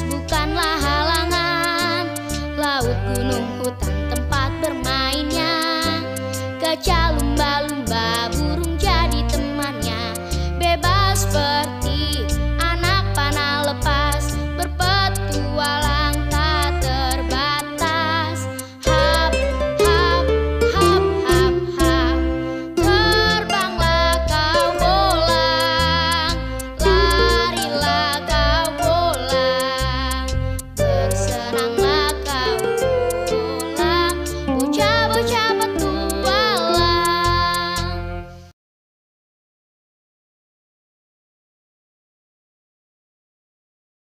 bukanlah halangan. Laut, gunung, hutan, tempat bermainnya. Kecalung